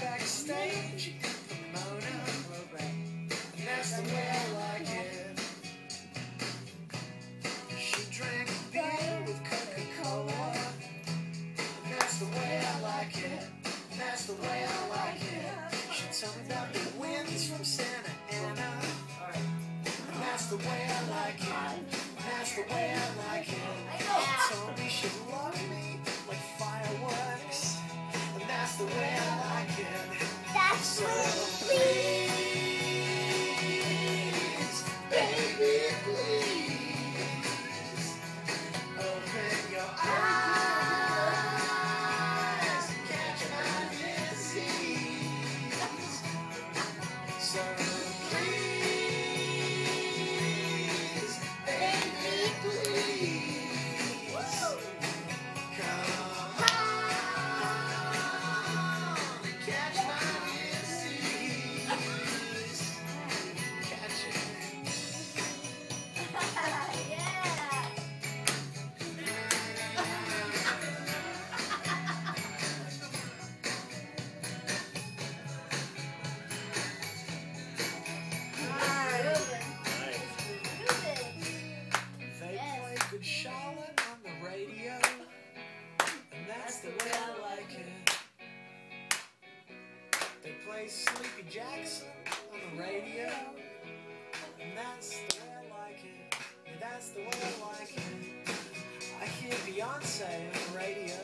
backstage, Mona Robet, that's the way I like it. She drank beer with Coca-Cola, that's the way I like it, that's the way I like it. She told me about the winds from Santa Ana, that's the way I like it, that's the way I like it. She told me she myself. that's the way I like it. They play Sleepy Jackson on the radio, and that's the way I like it. And that's the way I like it. I hear Beyonce on the radio.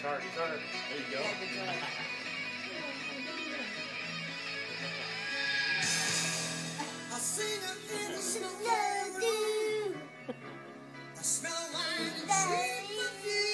Sorry, sorry. There you go. I seen an innocent lady. I smell a wine and you.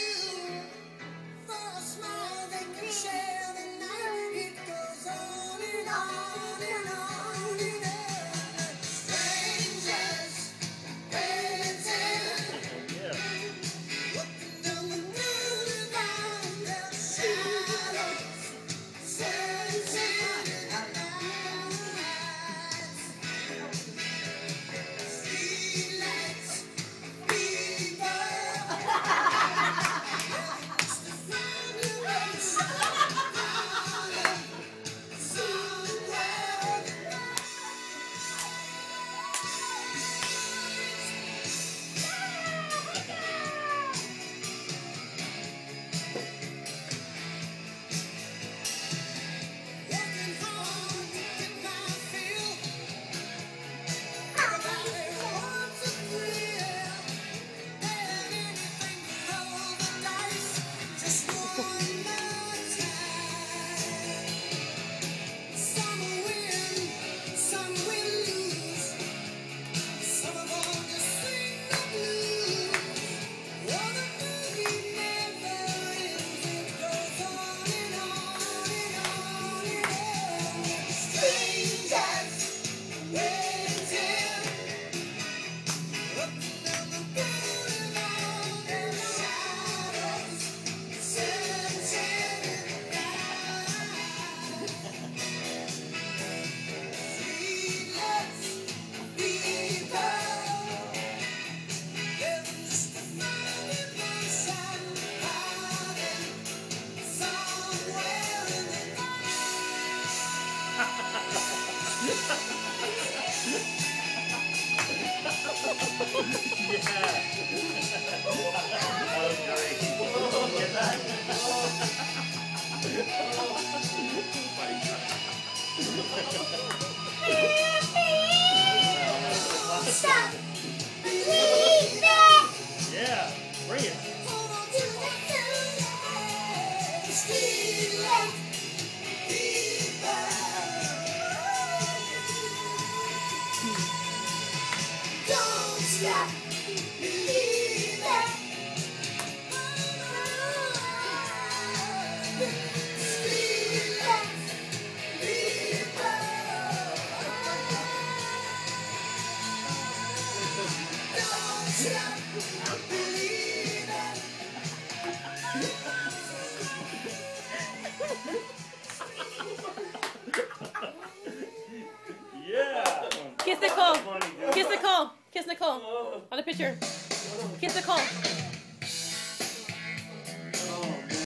Yeah, bring it. Kiss Nicole. Kiss Nicole. Kiss Nicole. On the picture. Kiss Nicole.